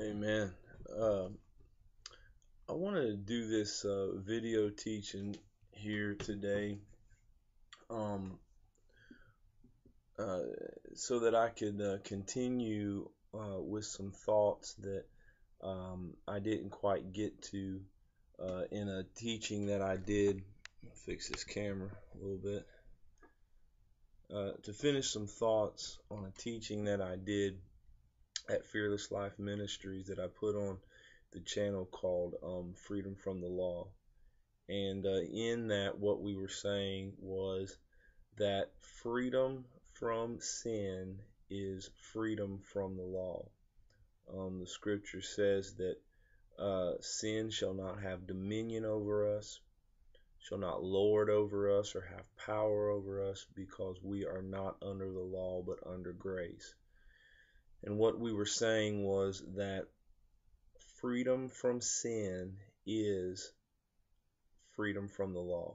Amen. Uh, I wanted to do this uh, video teaching here today um, uh, so that I could uh, continue uh, with some thoughts that um, I didn't quite get to uh, in a teaching that I did. Fix this camera a little bit. To finish some thoughts on a teaching that I did at Fearless Life Ministries that I put on the channel called um, Freedom from the Law. And uh, in that, what we were saying was that freedom from sin is freedom from the law. Um, the scripture says that uh, sin shall not have dominion over us, shall not lord over us, or have power over us, because we are not under the law but under grace. And what we were saying was that freedom from sin is freedom from the law.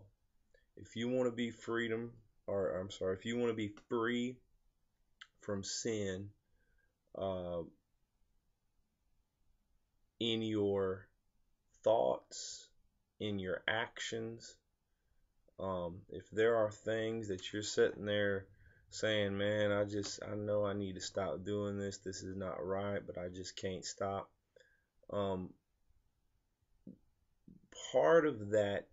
If you want to be freedom, or I'm sorry, if you want to be free from sin uh, in your thoughts, in your actions, um, if there are things that you're sitting there saying, man, I just, I know I need to stop doing this. This is not right, but I just can't stop. Um, part of that,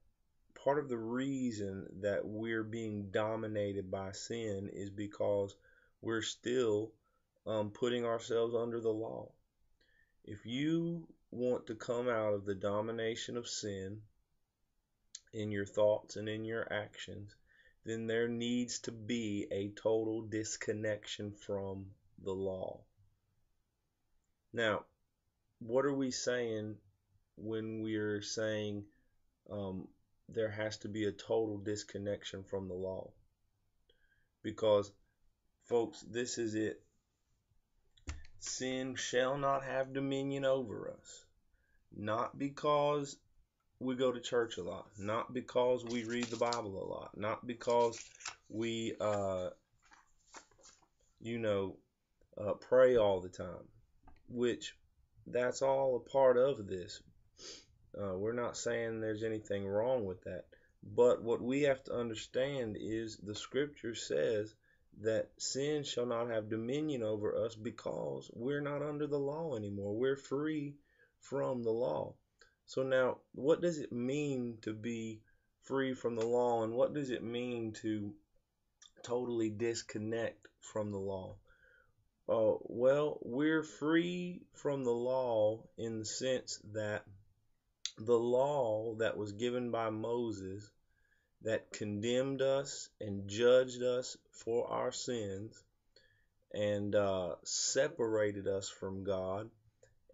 part of the reason that we're being dominated by sin is because we're still um, putting ourselves under the law. If you want to come out of the domination of sin in your thoughts and in your actions, then there needs to be a total disconnection from the law. Now, what are we saying when we're saying um, there has to be a total disconnection from the law? Because, folks, this is it. Sin shall not have dominion over us. Not because we go to church a lot, not because we read the Bible a lot, not because we, uh, you know, uh, pray all the time, which that's all a part of this. Uh, we're not saying there's anything wrong with that. But what we have to understand is the scripture says that sin shall not have dominion over us because we're not under the law anymore. We're free from the law. So now, what does it mean to be free from the law, and what does it mean to totally disconnect from the law? Uh, well, we're free from the law in the sense that the law that was given by Moses that condemned us and judged us for our sins and uh, separated us from God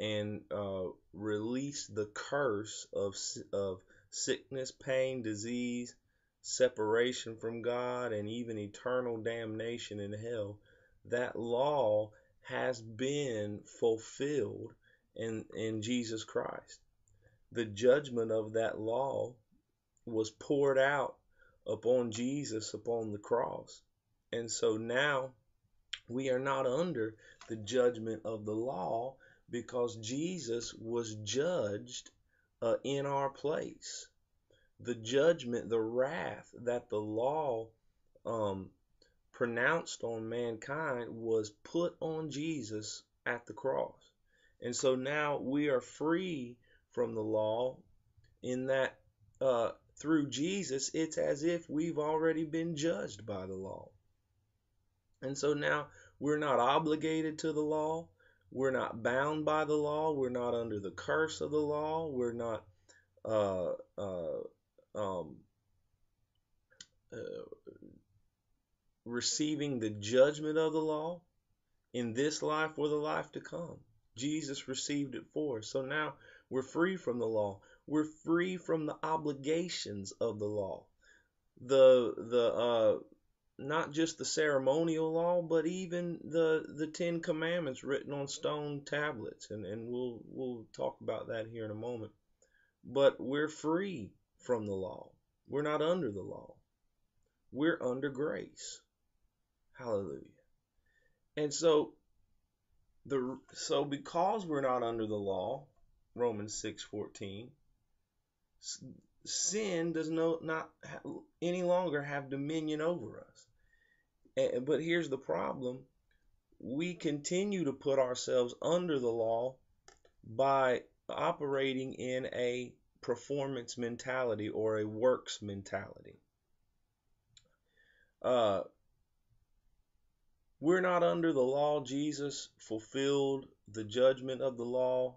and uh, release the curse of, of sickness, pain, disease, separation from God, and even eternal damnation in hell, that law has been fulfilled in, in Jesus Christ. The judgment of that law was poured out upon Jesus upon the cross. And so now we are not under the judgment of the law because Jesus was judged uh, in our place. The judgment, the wrath that the law um, pronounced on mankind was put on Jesus at the cross. And so now we are free from the law in that uh, through Jesus, it's as if we've already been judged by the law. And so now we're not obligated to the law. We're not bound by the law. We're not under the curse of the law. We're not uh, uh, um, uh, receiving the judgment of the law in this life or the life to come. Jesus received it for us. So now we're free from the law. We're free from the obligations of the law. The the uh, not just the ceremonial law, but even the the Ten Commandments written on stone tablets, and and we'll we'll talk about that here in a moment. But we're free from the law. We're not under the law. We're under grace. Hallelujah. And so the so because we're not under the law, Romans 6:14, sin does no, not any longer have dominion over us. But here's the problem. We continue to put ourselves under the law by operating in a performance mentality or a works mentality. Uh, we're not under the law. Jesus fulfilled the judgment of the law.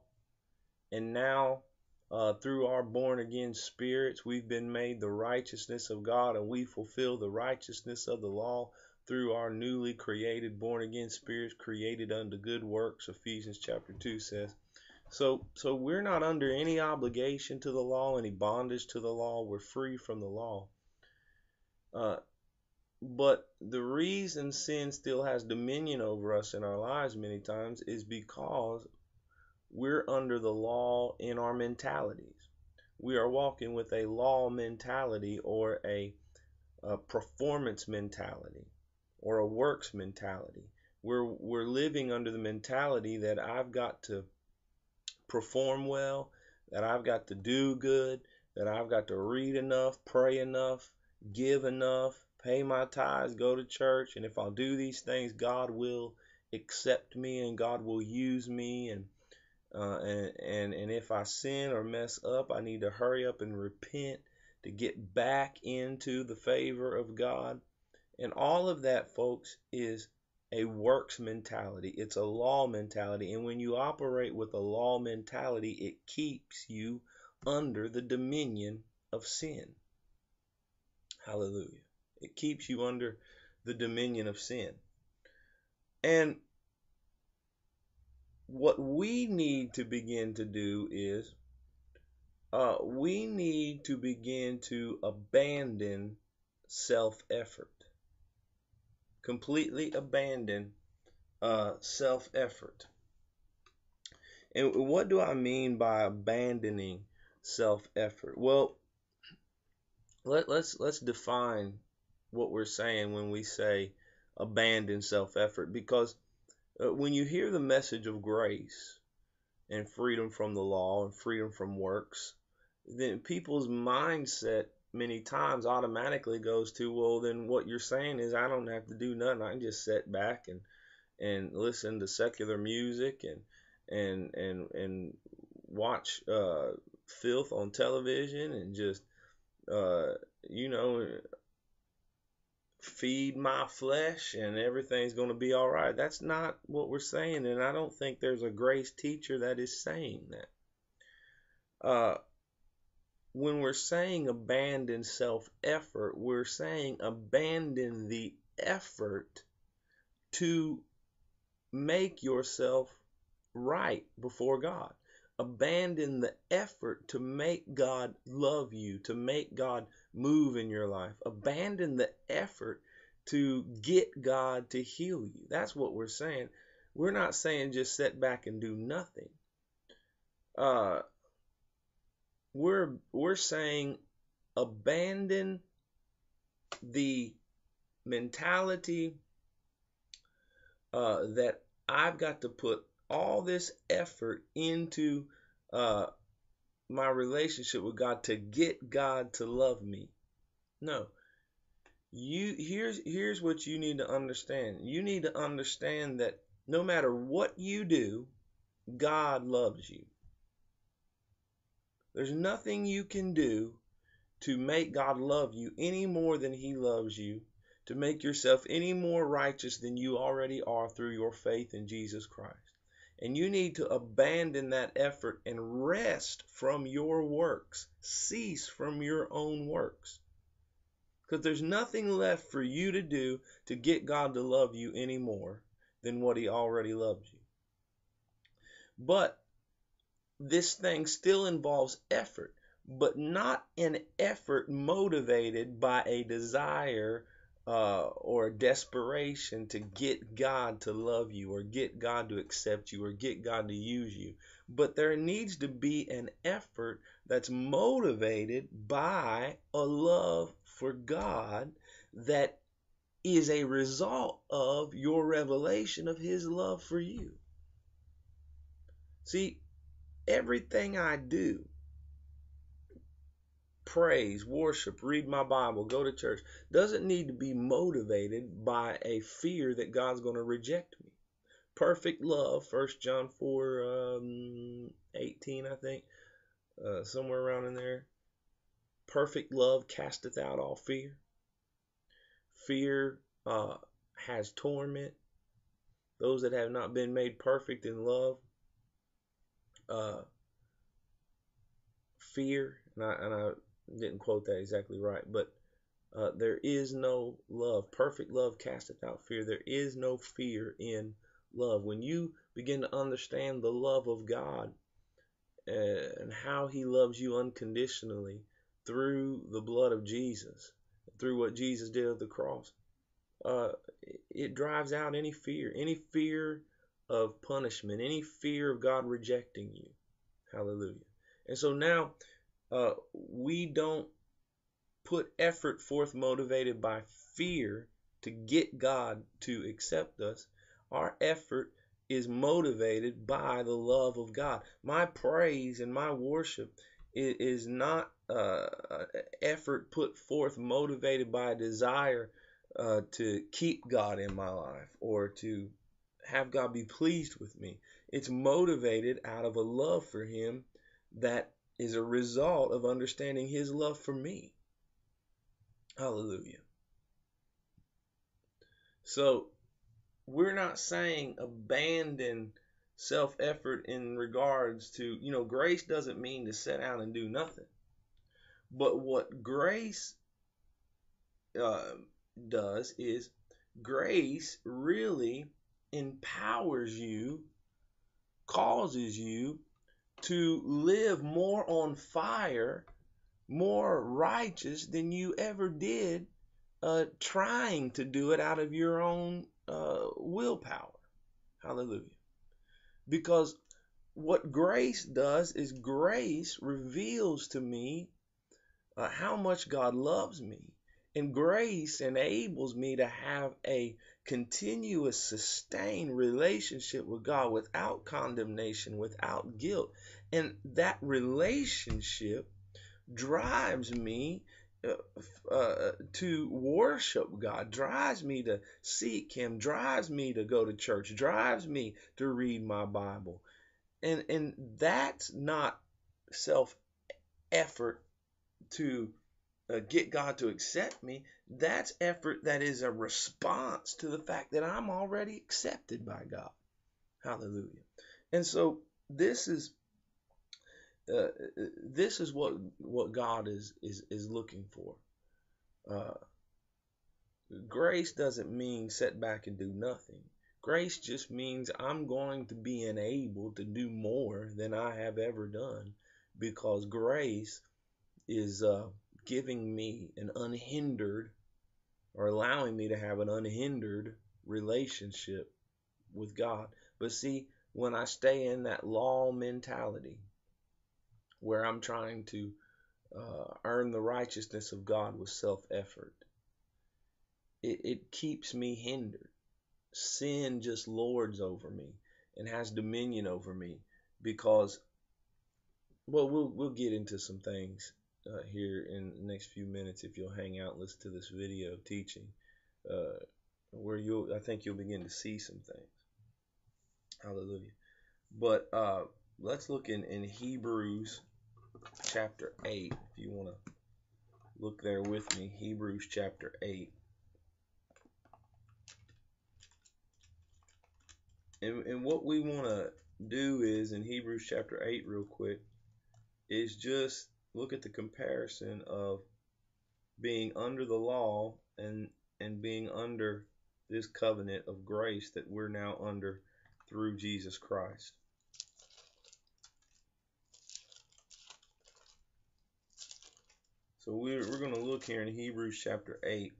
And now, uh, through our born again spirits, we've been made the righteousness of God, and we fulfill the righteousness of the law through our newly created born again spirits created unto good works Ephesians chapter 2 says. So so we're not under any obligation to the law any bondage to the law. We're free from the law. Uh, but the reason sin still has dominion over us in our lives many times is because we're under the law in our mentalities. We are walking with a law mentality or a, a performance mentality or a works mentality. We're, we're living under the mentality that I've got to perform well, that I've got to do good, that I've got to read enough, pray enough, give enough, pay my tithes, go to church, and if I'll do these things, God will accept me and God will use me and uh, and, and and if I sin or mess up, I need to hurry up and repent to get back into the favor of God. And all of that, folks, is a works mentality. It's a law mentality. And when you operate with a law mentality, it keeps you under the dominion of sin. Hallelujah. It keeps you under the dominion of sin. And what we need to begin to do is uh, we need to begin to abandon self effort. Completely abandon uh, self effort. And what do I mean by abandoning self effort? Well, let, let's let's define what we're saying when we say abandon self effort because uh, when you hear the message of grace and freedom from the law and freedom from works, then people's mindset many times automatically goes to, well, then what you're saying is I don't have to do nothing. I can just sit back and and listen to secular music and and and and watch uh, filth on television and just uh, you know feed my flesh and everything's going to be all right. That's not what we're saying, and I don't think there's a grace teacher that is saying that. Uh, when we're saying abandon self effort, we're saying abandon the effort to make yourself right before God. Abandon the effort to make God love you, to make God move in your life. Abandon the effort to get God to heal you. That's what we're saying. We're not saying just sit back and do nothing. Uh, we're we're saying abandon the mentality uh, that I've got to put all this effort into uh, my relationship with God to get God to love me. No. You here's here's what you need to understand. You need to understand that no matter what you do, God loves you. There's nothing you can do to make God love you any more than he loves you, to make yourself any more righteous than you already are through your faith in Jesus Christ. And you need to abandon that effort and rest from your works. Cease from your own works. Because there's nothing left for you to do to get God to love you any more than what He already loves you. But this thing still involves effort, but not an effort motivated by a desire uh, or desperation to get God to love you or get God to accept you or get God to use you. But there needs to be an effort that's motivated by a love for God that is a result of your revelation of His love for you. See, everything I do, praise, worship, read my Bible, go to church, doesn't need to be motivated by a fear that God's going to reject me. Perfect love, 1 John 4 um, 18, I think, uh, somewhere around in there. Perfect love casteth out all fear. Fear uh, has torment. Those that have not been made perfect in love, uh, fear, and I, and I didn't quote that exactly right, but uh, there is no love. Perfect love casteth out fear. There is no fear in love. When you begin to understand the love of God uh, and how He loves you unconditionally through the blood of Jesus, through what Jesus did at the cross, uh, it drives out any fear, any fear of punishment, any fear of God rejecting you. Hallelujah. And so now uh, we don't put effort forth motivated by fear to get God to accept us. Our effort is motivated by the love of God. My praise and my worship is, not uh, effort put forth motivated by a desire uh, to keep God in my life or to have God be pleased with me. It's motivated out of a love for Him that is a result of understanding his love for me. Hallelujah. So, we're not saying abandon self effort in regards to, you know, grace doesn't mean to sit down and do nothing. But what grace uh, does is grace really empowers you, causes you to live more on fire, more righteous than you ever did uh, trying to do it out of your own uh, willpower. Hallelujah. Because what grace does is grace reveals to me uh, how much God loves me. And grace enables me to have a continuous, sustained relationship with God without condemnation, without guilt. And that relationship drives me uh, uh, to worship God, drives me to seek Him, drives me to go to church, drives me to read my Bible. And, and that's not self effort to uh, get God to accept me, that's effort that is a response to the fact that I'm already accepted by God. Hallelujah. And so this is uh, this is what what God is is is looking for. Uh, grace doesn't mean sit back and do nothing. Grace just means I'm going to be enabled to do more than I have ever done because grace is uh, giving me an unhindered or allowing me to have an unhindered relationship with God. But see, when I stay in that law mentality where I'm trying to uh, earn the righteousness of God with self effort, it, it keeps me hindered. Sin just lords over me and has dominion over me because, well, we'll we'll get into some things uh, here in the next few minutes if you'll hang out listen to this video teaching uh, where you'll I think you'll begin to see some things. Hallelujah. But uh, let's look in, in Hebrews chapter 8 if you want to look there with me. Hebrews chapter 8. And, and what we want to do is in Hebrews chapter 8 real quick is just look at the comparison of being under the law and and being under this covenant of grace that we're now under through Jesus Christ. So we're, we're going to look here in Hebrews chapter 8.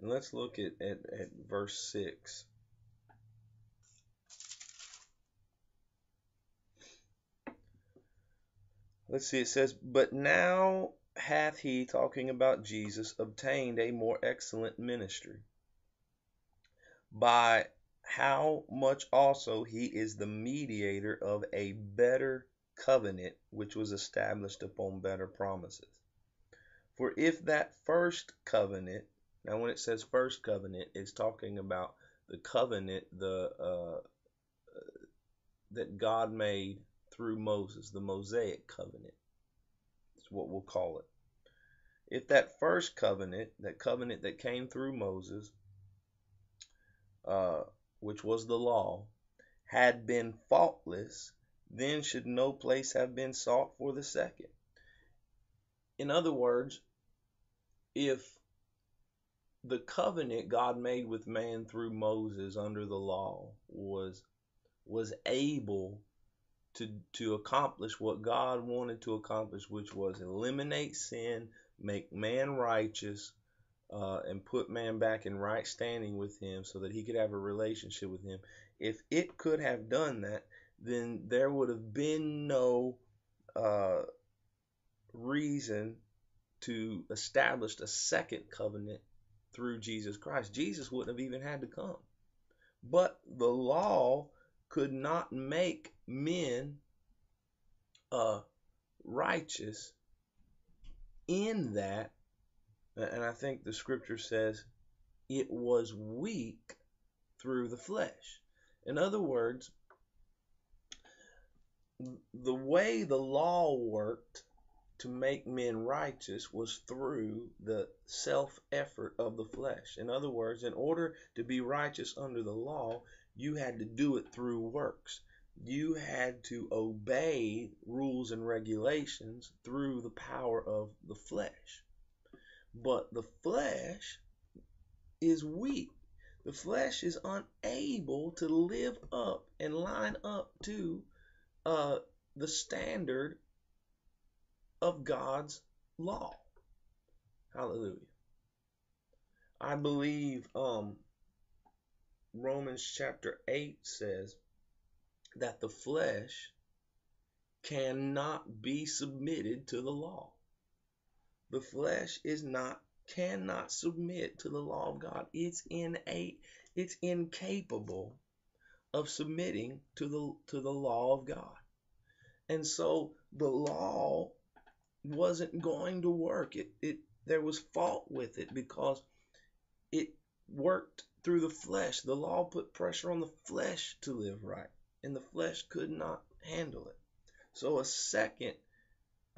And let's look at, at, at verse 6. Let's see, it says, But now hath he, talking about Jesus, obtained a more excellent ministry, by how much also he is the mediator of a better covenant, which was established upon better promises. For if that first covenant, now when it says first covenant, it's talking about the covenant the uh, that God made through Moses, the Mosaic covenant. That's what we'll call it. If that first covenant, that covenant that came through Moses, uh, which was the law, had been faultless, then should no place have been sought for the second. In other words, if the covenant God made with man through Moses under the law was was able to to accomplish what God wanted to accomplish, which was eliminate sin, make man righteous, uh, and put man back in right standing with him so that he could have a relationship with him. If it could have done that, then there would have been no uh, reason to establish a second covenant through Jesus Christ. Jesus wouldn't have even had to come. But the law could not make men uh, righteous in that and I think the scripture says it was weak through the flesh. In other words, the way the law worked to make men righteous was through the self effort of the flesh. In other words, in order to be righteous under the law, you had to do it through works. You had to obey rules and regulations through the power of the flesh. But the flesh is weak. The flesh is unable to live up and line up to uh, the standard of God's law. Hallelujah. I believe um, Romans chapter 8 says that the flesh cannot be submitted to the law. The flesh is not cannot submit to the law of God. It's innate, it's incapable of submitting to the to the law of God. And so the law wasn't going to work. It it there was fault with it because it worked through the flesh. The law put pressure on the flesh to live right, and the flesh could not handle it. So a second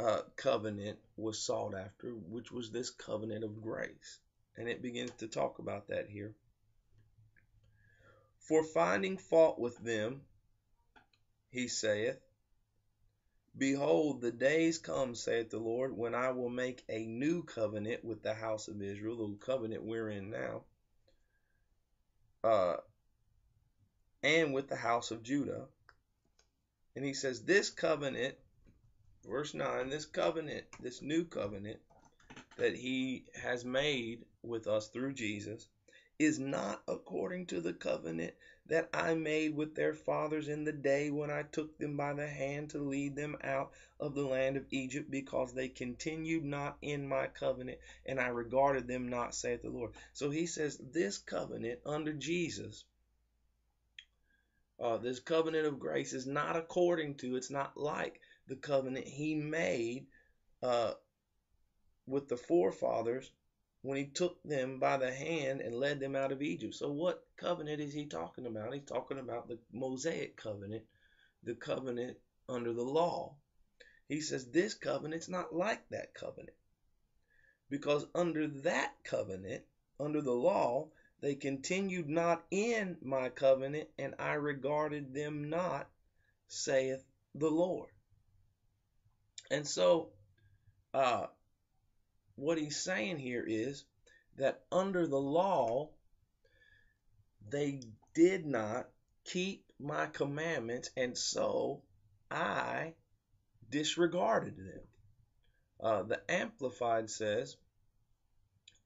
uh, covenant was sought after, which was this covenant of grace. And it begins to talk about that here. For finding fault with them, he saith, Behold, the days come, saith the Lord, when I will make a new covenant with the house of Israel, the covenant we're in now, uh, and with the house of Judah. And he says, This covenant verse 9 this covenant, this new covenant that he has made with us through Jesus, is not according to the covenant that I made with their fathers in the day when I took them by the hand to lead them out of the land of Egypt, because they continued not in my covenant, and I regarded them not, saith the Lord. So he says, This covenant under Jesus, uh, this covenant of grace, is not according to, it's not like the covenant he made uh, with the forefathers when he took them by the hand and led them out of Egypt. So, what covenant is he talking about? He's talking about the Mosaic covenant, the covenant under the law. He says this covenant's not like that covenant. Because under that covenant, under the law, they continued not in my covenant, and I regarded them not, saith the Lord. And so, uh, what he's saying here is that under the law, they did not keep my commandments, and so I disregarded them. Uh, the Amplified says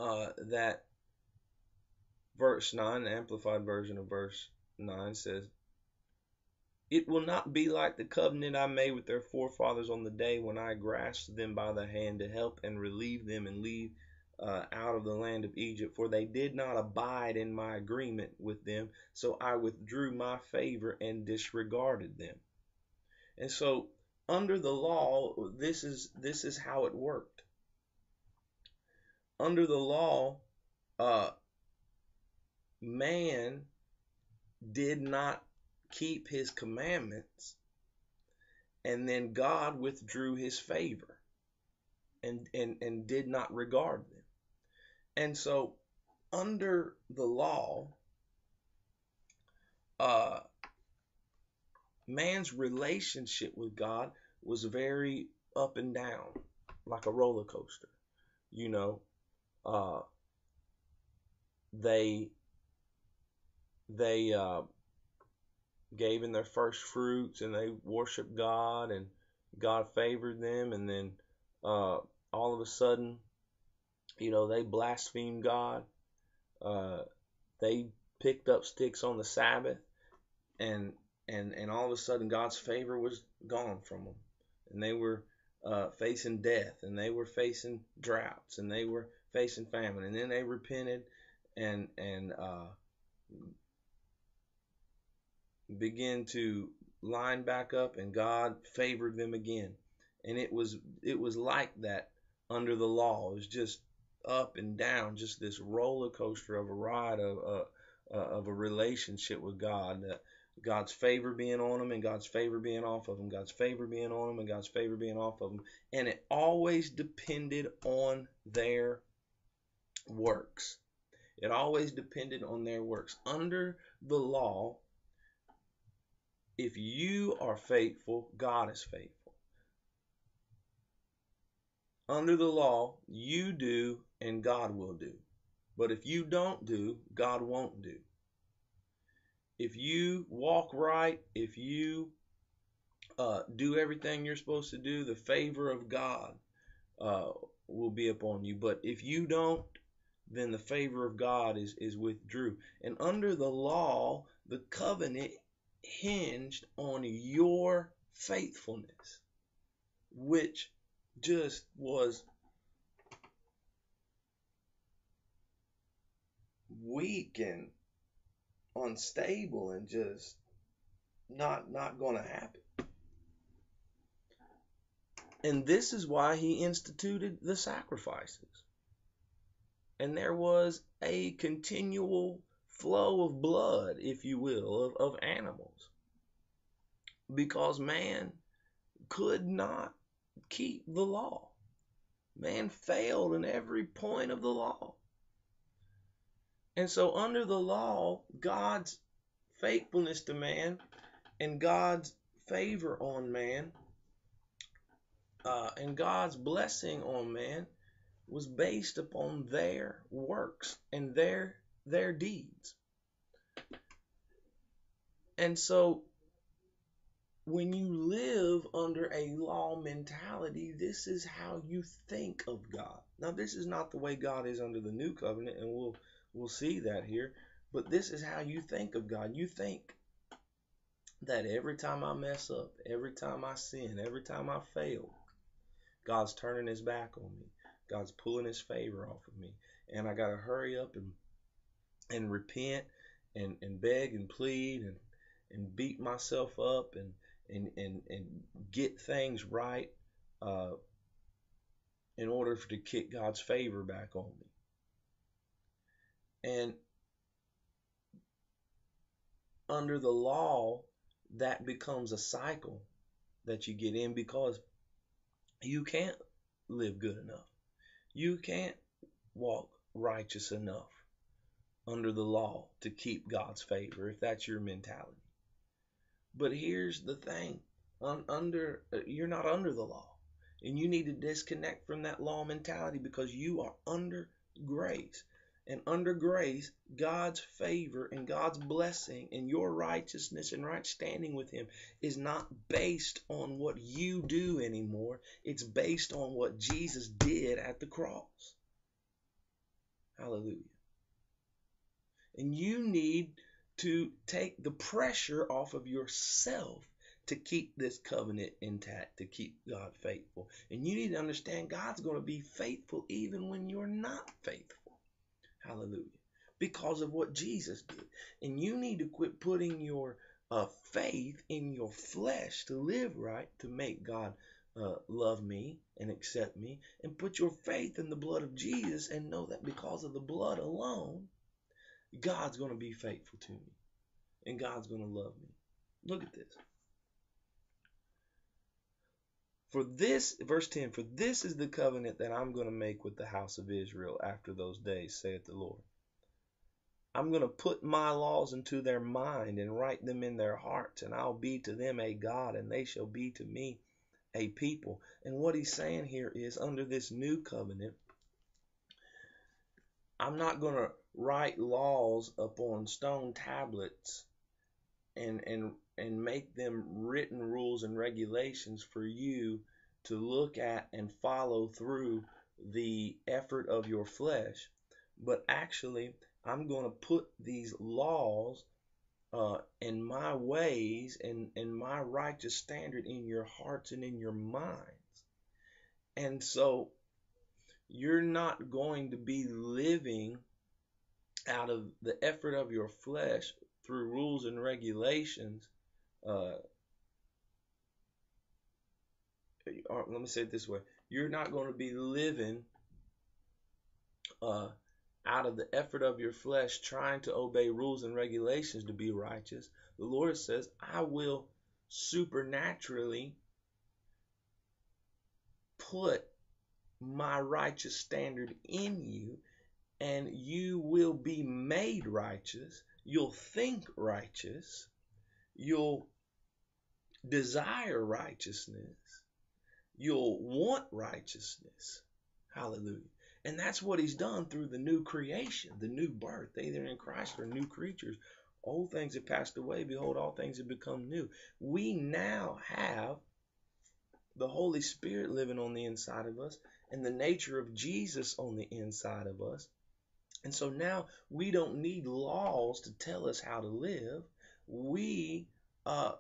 uh, that verse 9, the Amplified version of verse 9 says, it will not be like the covenant I made with their forefathers on the day when I grasped them by the hand to help and relieve them and lead uh, out of the land of Egypt, for they did not abide in my agreement with them. So I withdrew my favor and disregarded them. And so, under the law, this is this is how it worked. Under the law, uh, man did not keep his commandments, and then God withdrew his favor and, and, and did not regard them. And so, under the law, uh, man's relationship with God was very up and down, like a roller coaster. You know, uh, they they uh, gave in their first fruits and they worshiped God and God favored them. And then uh, all of a sudden you know they blasphemed God. Uh, they picked up sticks on the Sabbath and and and all of a sudden God's favor was gone from them. And they were uh, facing death and they were facing droughts and they were facing famine. And then they repented and and uh, began to line back up and God favored them again. And it was it was like that under the law. It was just up and down, just this roller coaster of a ride of uh, uh, of a relationship with God. God's favor being on them and God's favor being off of them, God's favor being on them and God's favor being off of them. And it always depended on their works. It always depended on their works. Under the law, if you are faithful, God is faithful. Under the law, you do and God will do. But if you don't do, God won't do. If you walk right, if you uh, do everything you're supposed to do, the favor of God uh, will be upon you. But if you don't, then the favor of God is, is withdrew. And under the law, the covenant hinged on your faithfulness, which just was weak and unstable and just not not going to happen. And this is why he instituted the sacrifices. And there was a continual flow of blood, if you will, of, of animals. Because man could not keep the law. Man failed in every point of the law. And so, under the law, God's faithfulness to man and God's favor on man uh, and God's blessing on man was based upon their works and their their deeds. And so when you live under a law mentality, this is how you think of God. Now this is not the way God is under the new covenant and we'll we'll see that here, but this is how you think of God. You think that every time I mess up, every time I sin, every time I fail, God's turning his back on me. God's pulling his favor off of me. And I got to hurry up and and repent and, and beg and plead and, and beat myself up and, and, and, and get things right uh, in order to kick God's favor back on me. And under the law, that becomes a cycle that you get in because you can't live good enough. You can't walk righteous enough under the law to keep God's favor, if that's your mentality. But here's the thing. Under uh, you're not under the law. And you need to disconnect from that law mentality because you are under grace. And under grace god's favor and god's blessing and your righteousness and right standing with him is not based on what you do anymore. It's based on what jesus did at the cross. Hallelujah and you need to take the pressure off of yourself to keep this covenant intact, to keep God faithful. And you need to understand God's going to be faithful even when you're not faithful. Hallelujah. Because of what Jesus did. And you need to quit putting your uh, faith in your flesh to live right, to make God uh, love me and accept me, and put your faith in the blood of Jesus and know that because of the blood alone, God's going to be faithful to me and God's going to love me. Look at this. For this, verse 10, for this is the covenant that I'm going to make with the house of Israel after those days, saith the Lord. I'm going to put my laws into their mind and write them in their hearts, and I'll be to them a God, and they shall be to me a people. And what he's saying here is under this new covenant, I'm not going to write laws upon stone tablets and and and make them written rules and regulations for you to look at and follow through the effort of your flesh. But actually i'm going to put these laws uh, my ways and, and my righteous standard in your hearts and in your minds. And so you're not going to be living out of the effort of your flesh through rules and regulations, uh, or let me say it this way you're not going to be living uh, out of the effort of your flesh trying to obey rules and regulations to be righteous. The Lord says, I will supernaturally put my righteous standard in you and you will be made righteous. You'll think righteous. You'll desire righteousness. You'll want righteousness. Hallelujah. And that's what he's done through the new creation, the new birth. They that are in Christ are new creatures. Old things have passed away. Behold, all things have become new. We now have the Holy Spirit living on the inside of us and the nature of Jesus on the inside of us. And so now we don't need laws to tell us how to live. We uh,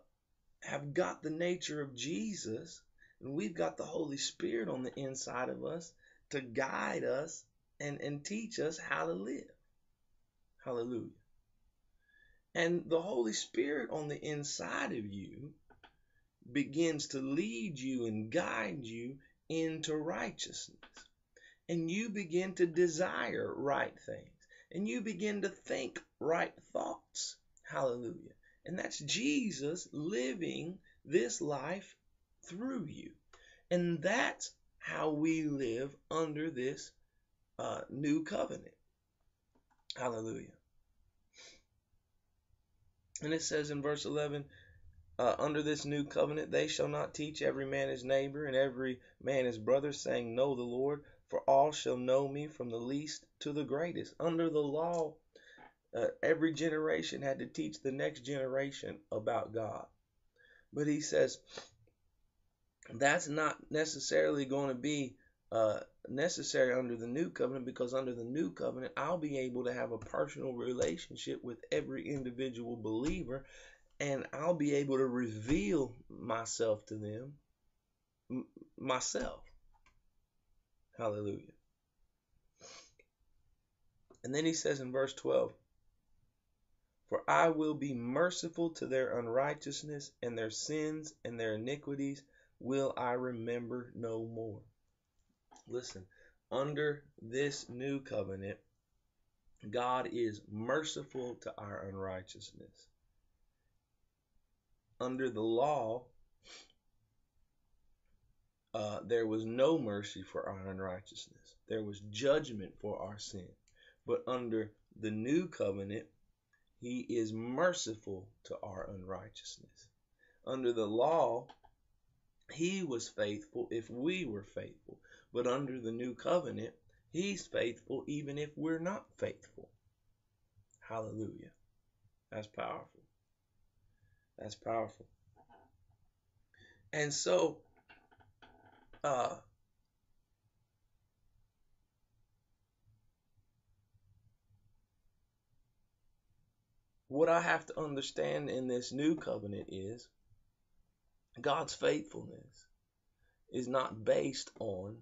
have got the nature of Jesus, and we've got the Holy Spirit on the inside of us to guide us and, and teach us how to live. Hallelujah. And the Holy Spirit on the inside of you begins to lead you and guide you into righteousness and you begin to desire right things and you begin to think right thoughts. Hallelujah. And that's Jesus living this life through you. And that's how we live under this uh, new covenant. Hallelujah. And it says in verse 11, uh, under this new covenant, they shall not teach every man his neighbor and every man his brother, saying, Know the Lord, for all shall know me from the least to the greatest. Under the law, uh, every generation had to teach the next generation about God. But he says that's not necessarily going to be uh, necessary under the new covenant because under the new covenant, I'll be able to have a personal relationship with every individual believer and I'll be able to reveal myself to them myself. Hallelujah. And then he says in verse 12, For I will be merciful to their unrighteousness, and their sins and their iniquities will I remember no more. Listen, under this new covenant, God is merciful to our unrighteousness. Under the law, uh, there was no mercy for our unrighteousness. There was judgment for our sin. But under the new covenant, he is merciful to our unrighteousness. Under the law, he was faithful if we were faithful. But under the new covenant, he's faithful even if we're not faithful. Hallelujah. That's powerful. That's powerful. And so uh, what I have to understand in this new covenant is God's faithfulness is not based on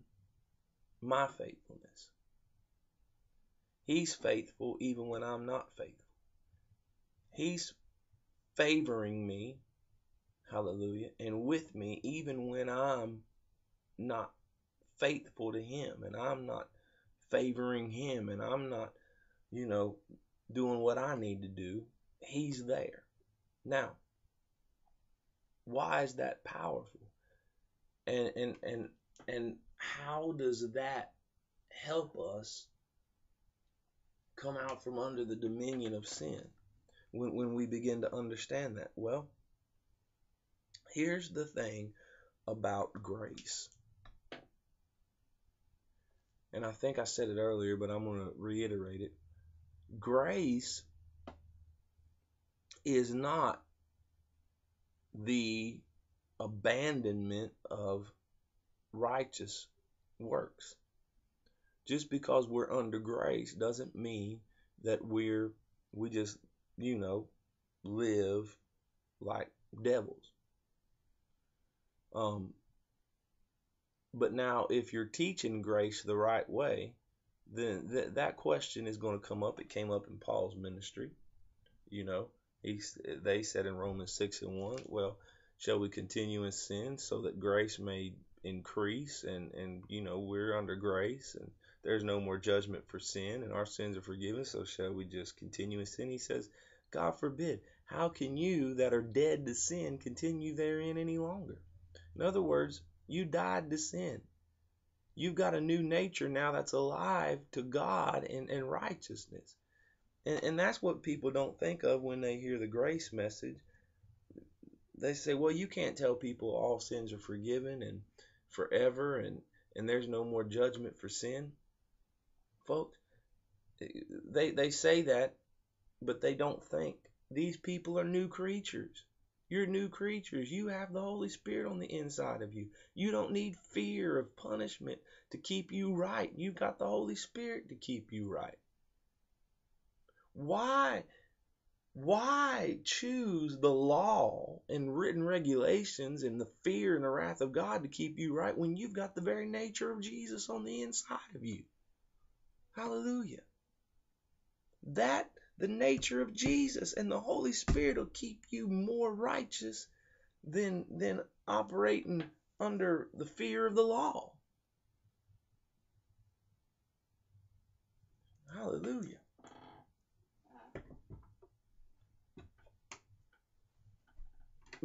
my faithfulness. He's faithful even when I'm not faithful. He's favoring me, hallelujah, and with me even when I'm not faithful to Him and I'm not favoring Him and I'm not, you know, doing what I need to do. He's there. Now, why is that powerful? And and and and how does that help us come out from under the dominion of sin when, when we begin to understand that? Well, here's the thing about grace. And I think I said it earlier, but I'm going to reiterate it. Grace is not the abandonment of righteous works. Just because we're under grace doesn't mean that we're we just, you know, live like devils. Um but now if you're teaching grace the right way, then th- that question is going to come up. It came up in Paul's ministry. You know, he they said in Romans 6 and 1, well, shall we continue in sin so that grace may increase and and you know we're under grace and there's no more judgment for sin and our sins are forgiven so shall we just continue in sin he says god forbid how can you that are dead to sin continue therein any longer in other words you died to sin you've got a new nature now that's alive to god and, and righteousness and, and that's what people don't think of when they hear the grace message they say well you can't tell people all sins are forgiven and forever and, and there's no more judgment for sin. Folks, they, they say that, but they don't think. These people are new creatures. You're new creatures. You have the Holy Spirit on the inside of you. You don't need fear of punishment to keep you right. You've got the Holy Spirit to keep you right. Why why choose the law and written regulations and the fear and the wrath of God to keep you right when you've got the very nature of Jesus on the inside of you? Hallelujah. That, the nature of Jesus and the Holy Spirit will keep you more righteous than, than operating under the fear of the law. Hallelujah.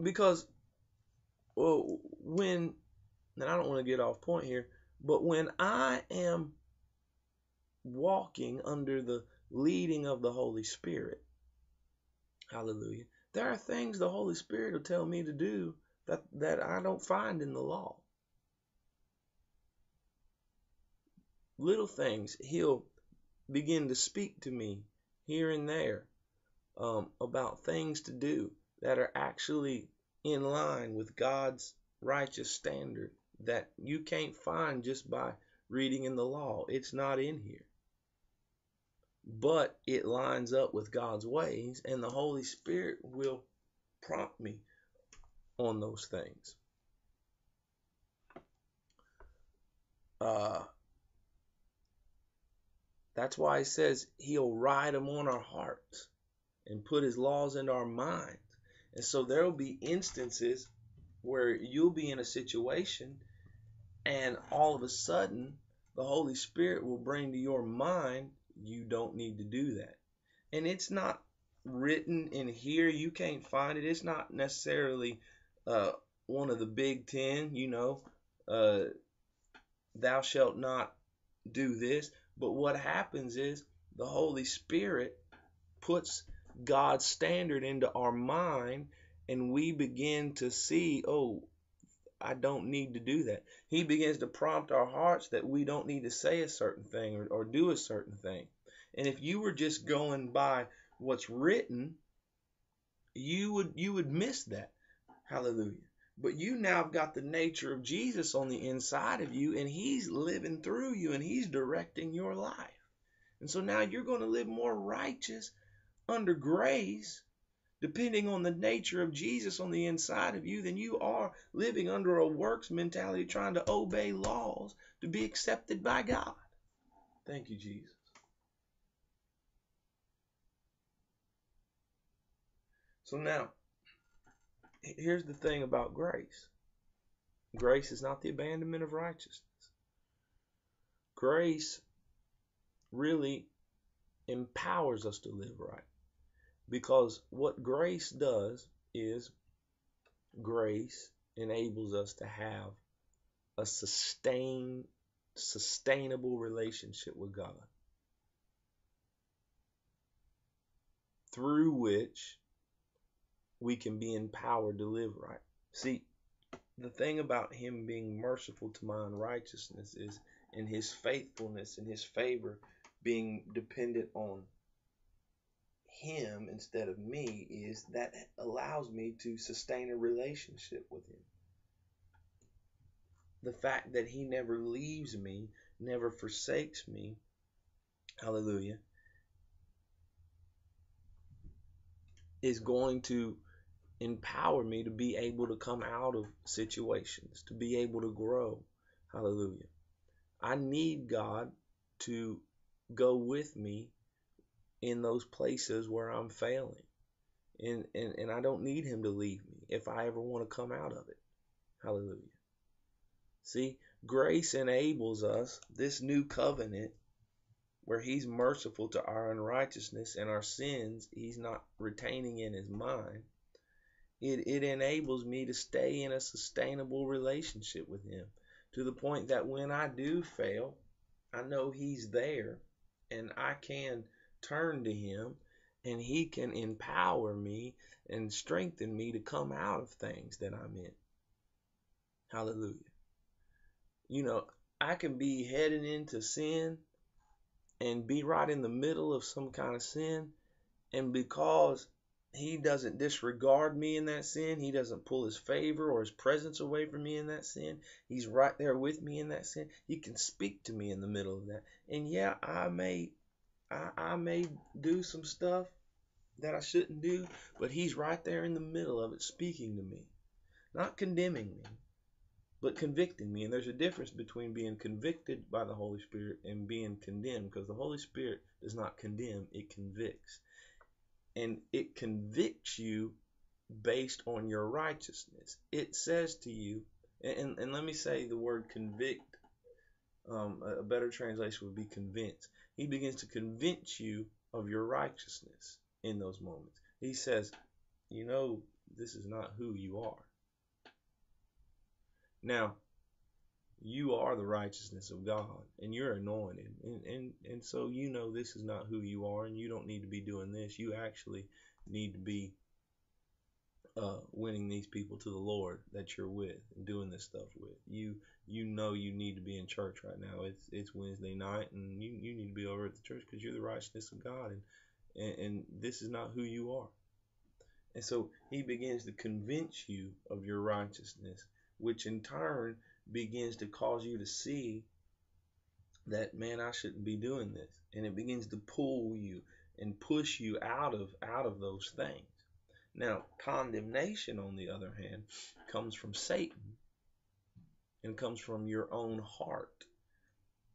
because well, when and I don't want to get off point here, but when I am walking under the leading of the Holy Spirit, hallelujah, there are things the Holy Spirit will tell me to do that, that I don't find in the law. Little things, He'll begin to speak to me here and there um, about things to do that are actually in line with God's righteous standard that you can't find just by reading in the law. It's not in here. But it lines up with God's ways, and the Holy Spirit will prompt me on those things. Uh, that's why he says he'll ride them on our hearts and put his laws into our minds. And so there will be instances where you'll be in a situation and all of a sudden the Holy Spirit will bring to your mind, you don't need to do that. And it's not written in here. You can't find it. It's not necessarily uh, one of the big ten, you know, uh, thou shalt not do this. But what happens is the Holy Spirit puts God's standard into our mind and we begin to see, oh, I don't need to do that. He begins to prompt our hearts that we don't need to say a certain thing or, or do a certain thing. And if you were just going by what's written, you would you would miss that. Hallelujah. But you now have got the nature of Jesus on the inside of you, and He's living through you, and He's directing your life. And so now you're going to live more righteous under grace depending on the nature of Jesus on the inside of you, then you are living under a works mentality trying to obey laws to be accepted by God. Thank you, Jesus. So now, here's the thing about grace grace is not the abandonment of righteousness. Grace really empowers us to live right. Because what grace does is grace enables us to have a sustained, sustainable relationship with God. Through which we can be empowered to live right. See, the thing about Him being merciful to my unrighteousness is in His faithfulness and His favor being dependent on him instead of me is that allows me to sustain a relationship with him. The fact that he never leaves me, never forsakes me, hallelujah, is going to empower me to be able to come out of situations, to be able to grow. Hallelujah. I need God to go with me in those places where I'm failing. And, and, and I don't need him to leave me if I ever want to come out of it. Hallelujah. See, grace enables us, this new covenant, where he's merciful to our unrighteousness and our sins, he's not retaining in his mind. It, it enables me to stay in a sustainable relationship with him to the point that when I do fail, I know he's there and I can turn to Him and He can empower me and strengthen me to come out of things that I'm in. Hallelujah. You know, I can be heading into sin and be right in the middle of some kind of sin, and because he doesn't disregard me in that sin. He doesn't pull his favor or his presence away from me in that sin. He's right there with me in that sin. He can speak to me in the middle of that. And yeah, I may I, I may do some stuff that I shouldn't do, but he's right there in the middle of it speaking to me. Not condemning me, but convicting me. And there's a difference between being convicted by the Holy Spirit and being condemned because the Holy Spirit does not condemn, it convicts. And it convicts you based on your righteousness. It says to you, and, and let me say the word convict, um, a better translation would be convince. He begins to convince you of your righteousness in those moments. He says, You know, this is not who you are. Now, you are the righteousness of God and you're anointed. And, and, and so you know this is not who you are and you don't need to be doing this. You actually need to be uh, winning these people to the Lord that you're with and doing this stuff with. You you know you need to be in church right now. It's it's Wednesday night and you, you need to be over at the church because you're the righteousness of God and, and and this is not who you are. And so he begins to convince you of your righteousness, which in turn begins to cause you to see that man I shouldn't be doing this. And it begins to pull you and push you out of out of those things. Now, condemnation, on the other hand, comes from Satan and comes from your own heart.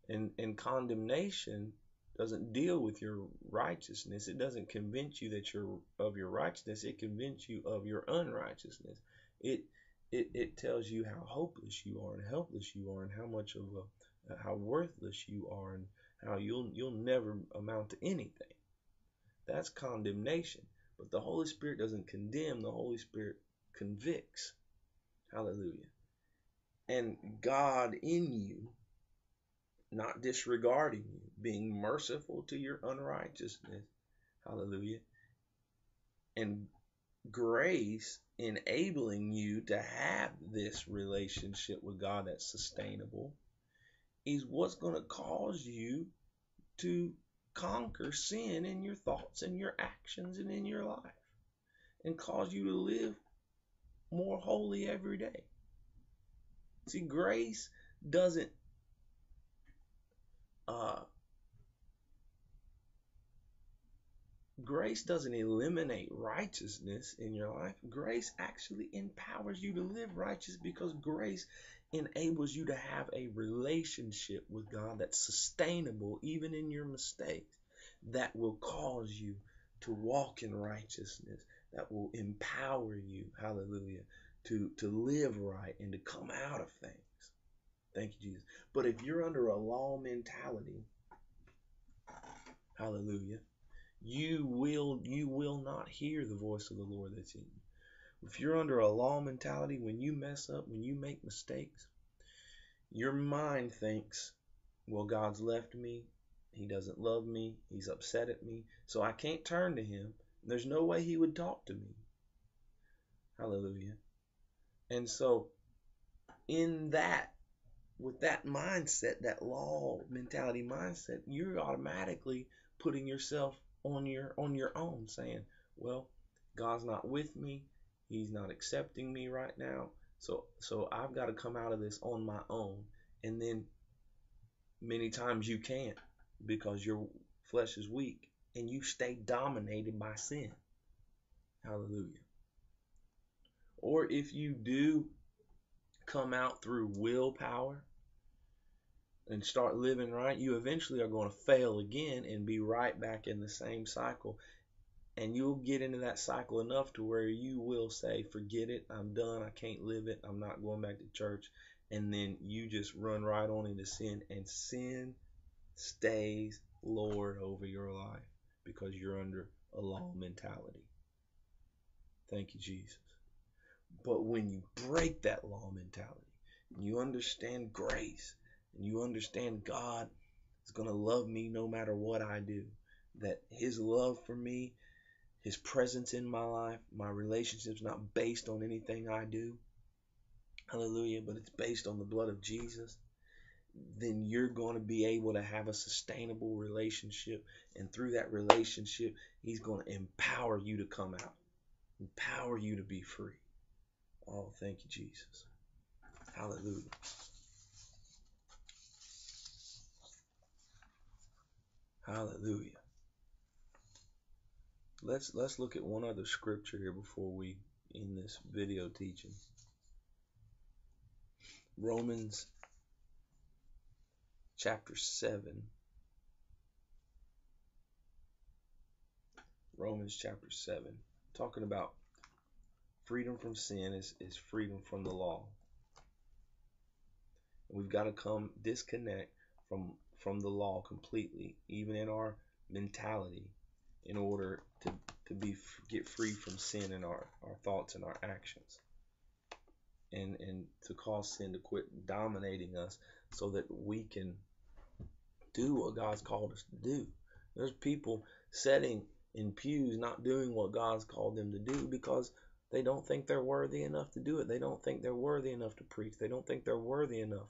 And, and condemnation doesn't deal with your righteousness. It doesn't convince you that you're of your righteousness. It convinces you of your unrighteousness. It it, it tells you how hopeless you are and helpless you are and how much of a uh, how worthless you are and how you'll you'll never amount to anything. That's condemnation. But the Holy Spirit doesn't condemn, the Holy Spirit convicts. Hallelujah. And God in you, not disregarding you, being merciful to your unrighteousness. Hallelujah. And grace enabling you to have this relationship with God that's sustainable is what's going to cause you to conquer sin in your thoughts and your actions and in your life and cause you to live more holy every day. See, grace doesn't uh, grace doesn't eliminate righteousness in your life. Grace actually empowers you to live righteous because grace enables you to have a relationship with God that's sustainable even in your mistakes that will cause you to walk in righteousness that will empower you hallelujah to to live right and to come out of things. Thank you jesus. But if you're under a law mentality hallelujah you will you will not hear the voice of the lord that's in you. If you're under a law mentality when you mess up when you make mistakes your mind thinks well god's left me. He doesn't love me. He's upset at me. So i can't turn to him. There's no way he would talk to me. Hallelujah and so in that with that mindset that law mentality mindset you're automatically putting yourself on your on your own saying well god's not with me. He's not accepting me right now. So so i've got to come out of this on my own. And then many times you can't because your flesh is weak and you stay dominated by sin. Hallelujah or if you do come out through willpower and start living right, you eventually are going to fail again and be right back in the same cycle. And you'll get into that cycle enough to where you will say, Forget it, I'm done, I can't live it, I'm not going back to church. And then you just run right on into sin, and sin stays Lord over your life because you're under a law mentality. Thank you, Jesus. But when you break that law mentality, and you understand grace, and you understand God is going to love me no matter what I do, that His love for me, His presence in my life, my relationship's not based on anything I do. Hallelujah. But it's based on the blood of Jesus. Then you're going to be able to have a sustainable relationship. And through that relationship, He's going to empower you to come out, empower you to be free. Oh, thank you, Jesus. Hallelujah. Hallelujah. Let's let's look at one other scripture here before we end this video teaching. Romans chapter 7. Romans chapter 7. Talking about freedom from sin is, is freedom from the law. We've got to come disconnect from from the law completely, even in our mentality, in order to, to be get free from sin in our, our thoughts and our actions. And and to cause sin to quit dominating us so that we can do what God's called us to do. There's people sitting in pews not doing what God's called them to do because they don't think they're worthy enough to do it. They don't think they're worthy enough to preach. They don't think they're worthy enough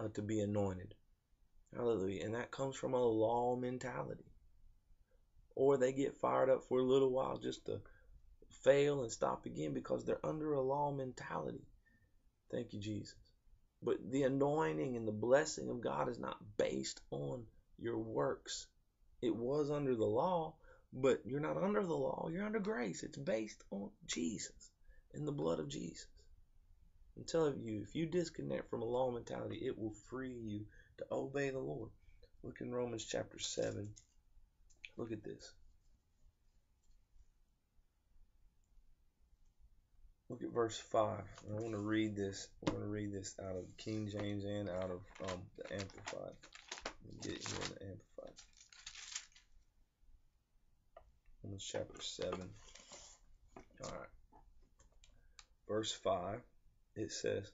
uh, to be anointed. Hallelujah. And that comes from a law mentality. Or they get fired up for a little while just to fail and stop again because they're under a law mentality. Thank you, Jesus. But the anointing and the blessing of God is not based on your works. It was under the law, but you're not under the law, you're under grace. It's based on Jesus and the blood of Jesus. I'm telling you, if you disconnect from a law mentality, it will free you to obey the Lord. Look in Romans chapter 7. Look at this. Look at verse 5. I want to read this. I want to read this out of King James and out of um, the Amplified. Let me Get here in the Amplified. Romans chapter 7. Alright. Verse 5. It says,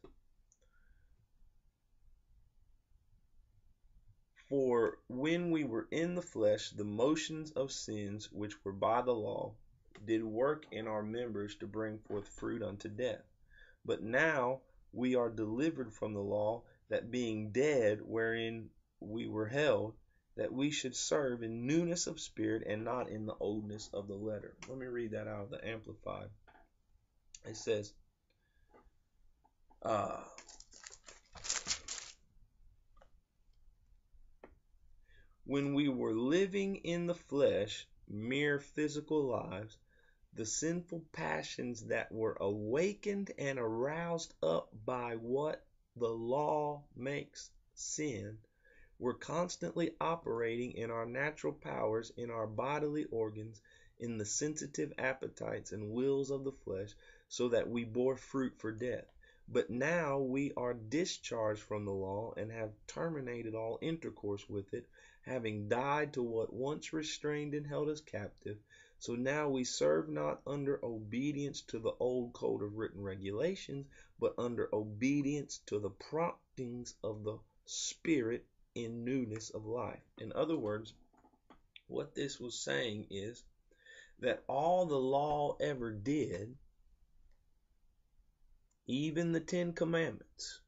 For when we were in the flesh, the motions of sins which were by the law did work in our members to bring forth fruit unto death. But now we are delivered from the law, that being dead wherein we were held, that we should serve in newness of spirit and not in the oldness of the letter. Let me read that out of the Amplified. It says, uh, when we were living in the flesh, mere physical lives, the sinful passions that were awakened and aroused up by what the law makes sin were constantly operating in our natural powers, in our bodily organs, in the sensitive appetites and wills of the flesh, so that we bore fruit for death. But now we are discharged from the law and have terminated all intercourse with it, having died to what once restrained and held us captive. So now we serve not under obedience to the old code of written regulations, but under obedience to the promptings of the Spirit in newness of life. In other words, what this was saying is that all the law ever did, even the Ten Commandments,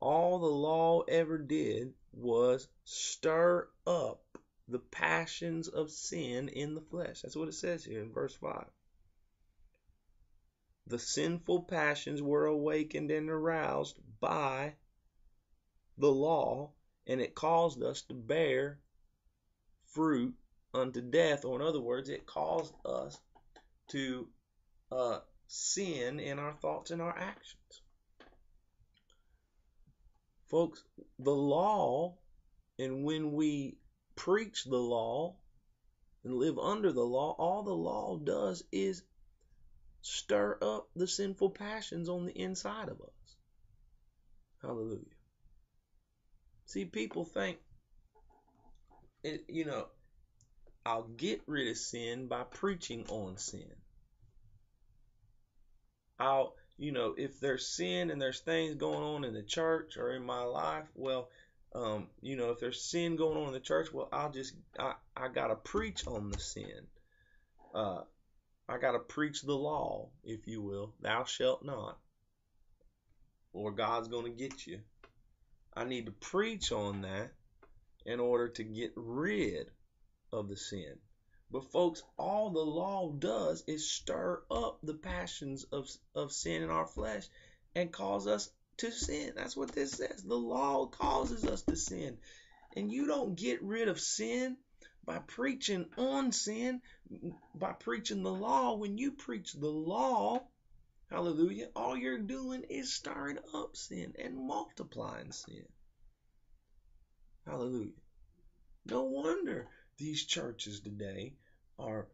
all the law ever did was stir up the passions of sin in the flesh. That's what it says here in verse 5. The sinful passions were awakened and aroused by the law, and it caused us to bear fruit unto death, or in other words, it caused us to uh, sin in our thoughts and our actions. Folks, the law, and when we preach the law and live under the law, all the law does is stir up the sinful passions on the inside of us. Hallelujah. See, people think, it, you know, I'll get rid of sin by preaching on sin. I'll, you know, if there's sin and there's things going on in the church or in my life, well, um, you know, if there's sin going on in the church, well, I'll just, I, I gotta preach on the sin. Uh, I gotta preach the law, if you will. Thou shalt not. Or God's gonna get you. I need to preach on that in order to get rid of the sin. But folks, all the law does is stir up the passions of, of sin in our flesh and cause us to sin. That's what this says. The law causes us to sin. And you don't get rid of sin by preaching on sin, by preaching the law. When you preach the law, hallelujah, all you're doing is stirring up sin and multiplying sin. Hallelujah. No wonder these churches today are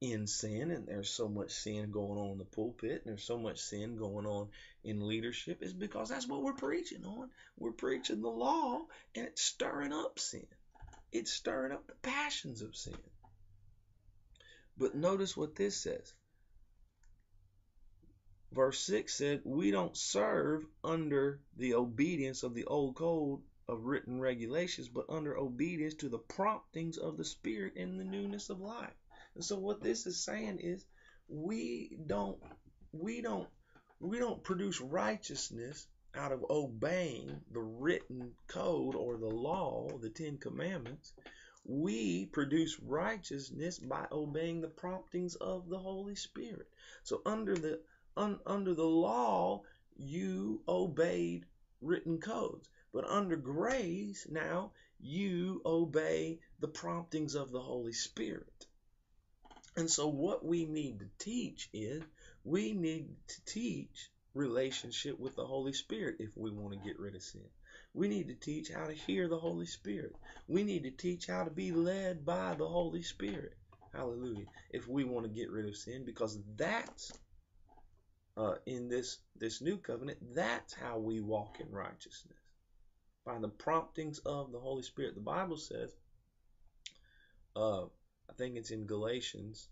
in sin and there's so much sin going on in the pulpit and there's so much sin going on in leadership is because that's what we're preaching on. We're preaching the law and it's stirring up sin. It's stirring up the passions of sin. But notice what this says. Verse 6 said, We don't serve under the obedience of the old code of written regulations, but under obedience to the promptings of the Spirit in the newness of life. And so what this is saying is we don't we don't we don't produce righteousness out of obeying the written code or the law, the Ten Commandments. We produce righteousness by obeying the promptings of the Holy Spirit. So under the un, under the law, you obeyed written codes. But under grace, now you obey the promptings of the Holy Spirit. And so, what we need to teach is we need to teach relationship with the Holy Spirit if we want to get rid of sin. We need to teach how to hear the Holy Spirit. We need to teach how to be led by the Holy Spirit. Hallelujah. If we want to get rid of sin, because that's uh, in this this new covenant, that's how we walk in righteousness by the promptings of the Holy Spirit. The Bible says, uh, I think it's in Galatians.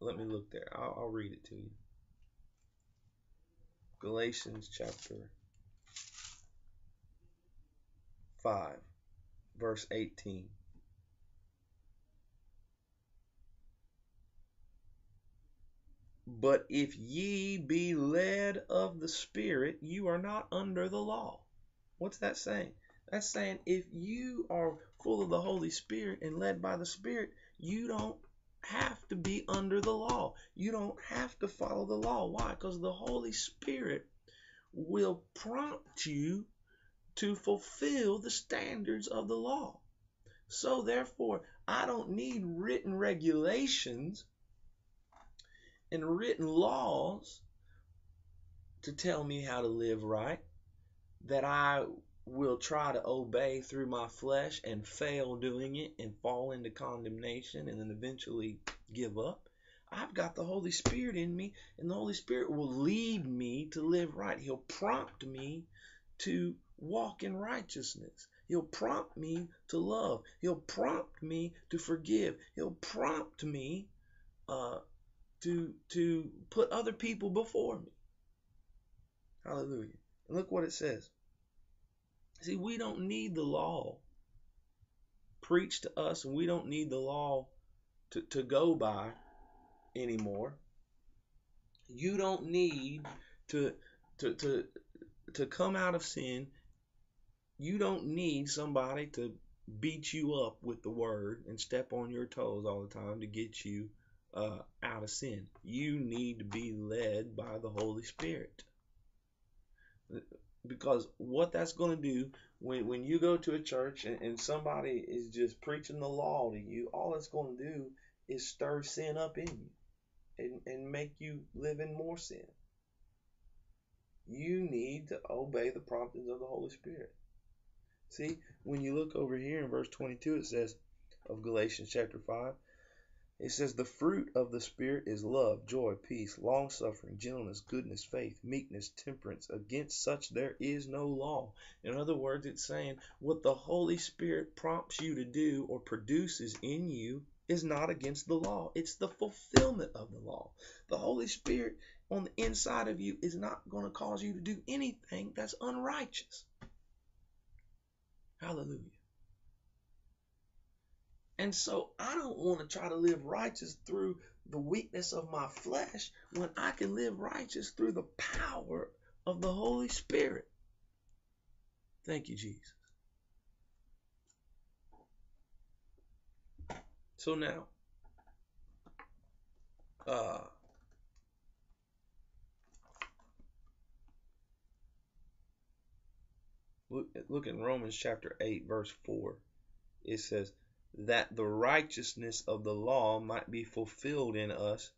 Let me look there. I'll, I'll read it to you. Galatians chapter 5, verse 18. But if ye be led of the Spirit, you are not under the law. What's that saying? That's saying if you are full of the Holy Spirit and led by the Spirit, you don't have to be under the law. You don't have to follow the law. Why? Because the Holy Spirit will prompt you to fulfill the standards of the law. So, therefore, I don't need written regulations and written laws to tell me how to live right that I will try to obey through my flesh and fail doing it and fall into condemnation and then eventually give up. I've got the Holy Spirit in me, and the Holy Spirit will lead me to live right. He'll prompt me to walk in righteousness. He'll prompt me to love. He'll prompt me to forgive. He'll prompt me uh, to to put other people before me. Hallelujah. And look what it says. See, we don't need the law preached to us, and we don't need the law to, to go by anymore. You don't need to to to to come out of sin. You don't need somebody to beat you up with the word and step on your toes all the time to get you uh, out of sin. You need to be led by the Holy Spirit. Because what that's going to do when, when you go to a church and, and somebody is just preaching the law to you, all it's going to do is stir sin up in you and, and make you live in more sin. You need to obey the promptings of the Holy Spirit. See, when you look over here in verse 22, it says of Galatians chapter 5, it says, The fruit of the Spirit is love, joy, peace, long suffering, gentleness, goodness, faith, meekness, temperance. Against such there is no law. In other words, it's saying what the Holy Spirit prompts you to do or produces in you is not against the law. It's the fulfillment of the law. The Holy Spirit on the inside of you is not going to cause you to do anything that's unrighteous. Hallelujah. And so I don't want to try to live righteous through the weakness of my flesh when I can live righteous through the power of the Holy Spirit. Thank you, Jesus. So now, uh, look, look in Romans chapter 8, verse 4. It says, That the righteousness of the law might be fulfilled in us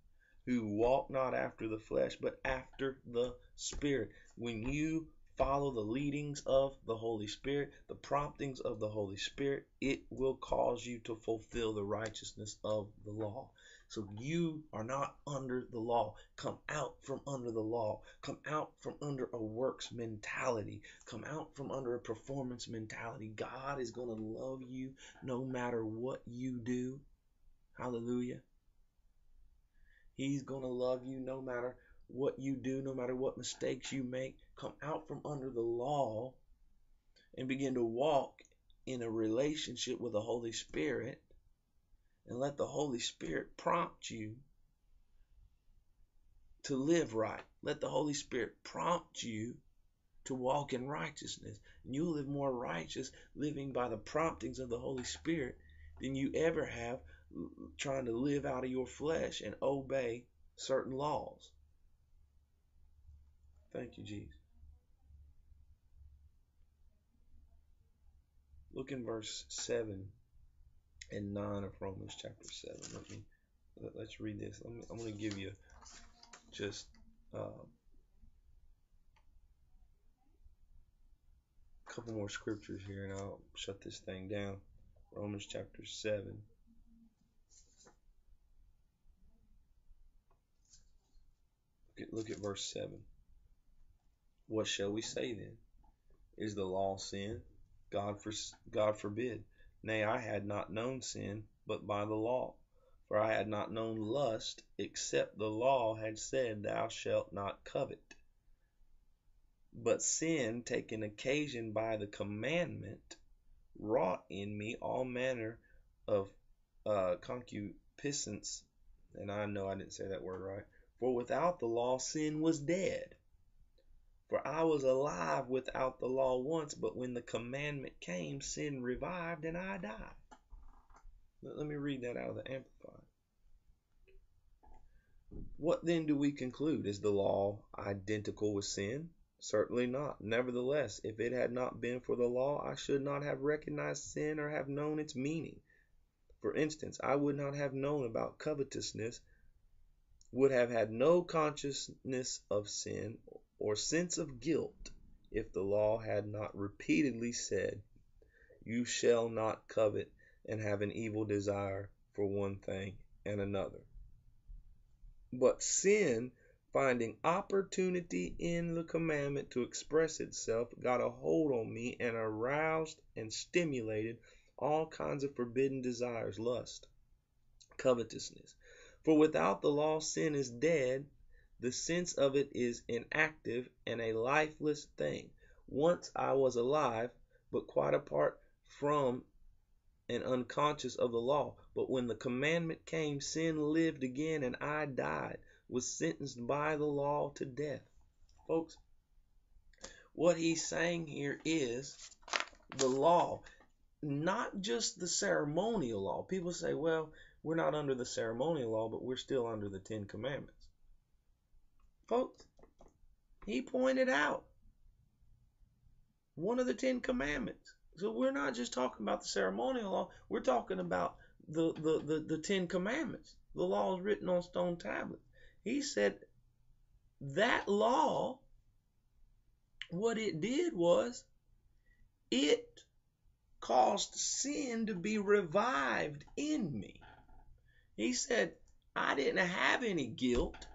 who walk not after the flesh, but after the Spirit. When you follow the leadings of the Holy Spirit, the promptings of the Holy Spirit, it will cause you to fulfill the righteousness of the law. So you are not under the law. Come out from under the law. Come out from under a works mentality. Come out from under a performance mentality. God is going to love you no matter what you do. Hallelujah. He's going to love you no matter what you do, no matter what mistakes you make, come out from under the law and begin to walk in a relationship with the Holy Spirit and let the Holy Spirit prompt you to live right. Let the Holy Spirit prompt you to walk in righteousness. And you'll live more righteous living by the promptings of the Holy Spirit than you ever have trying to live out of your flesh and obey certain laws. Thank you, Jesus. Look in verse 7 and 9 of Romans chapter 7. Let me, let, us read this. Me, I'm going to give you just a couple more scriptures here and I'll shut this thing down. Romans chapter 7. Look at, look at verse 7. What shall we say then? Is the law sin? God, for, God forbid. Nay, I had not known sin but by the law. For I had not known lust, except the law had said, Thou shalt not covet. But sin, taking occasion by the commandment, wrought in me all manner of uh, concupiscence. And I know I didn't say that word right. For without the law, sin was dead. For I was alive without the law once, but when the commandment came, sin revived and I died. Let me read that out of the Amplified. What then do we conclude? Is the law identical with sin? Certainly not. Nevertheless, if it had not been for the law, I should not have recognized sin or have known its meaning. For instance, I would not have known about covetousness, would have had no consciousness of sin or sense of guilt if the law had not repeatedly said, You shall not covet and have an evil desire for one thing and another. But sin, finding opportunity in the commandment to express itself, got a hold on me and aroused and stimulated all kinds of forbidden desires, lust, covetousness. For without the law, sin is dead. The sense of it is inactive and a lifeless thing. Once I was alive, but quite apart from and unconscious of the law. But when the commandment came, sin lived again, and I died, was sentenced by the law to death. Folks, what he's saying here is the law, not just the ceremonial law. People say, well, we're not under the ceremonial law, but we're still under the Ten Commandments. Folks, he pointed out one of the Ten Commandments. So we're not just talking about the ceremonial law, we're talking about the, the, the, the Ten Commandments, the laws written on stone tablets. He said that law, what it did was it caused sin to be revived in me. He said, I didn't have any guilt.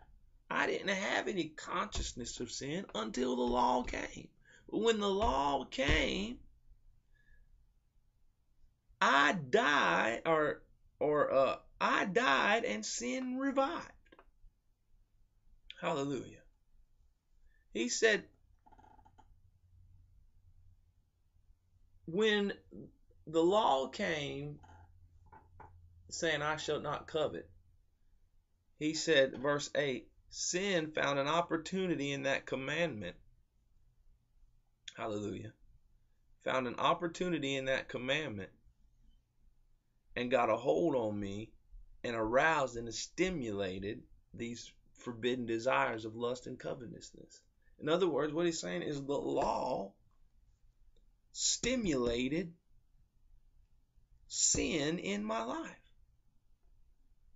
I didn't have any consciousness of sin until the law came. But when the law came, I died or or uh I died and sin revived. Hallelujah. He said when the law came saying I shall not covet. He said verse 8 sin found an opportunity in that commandment. Hallelujah. Found an opportunity in that commandment and got a hold on me and aroused and stimulated these forbidden desires of lust and covetousness. In other words, what he's saying is the law stimulated sin in my life.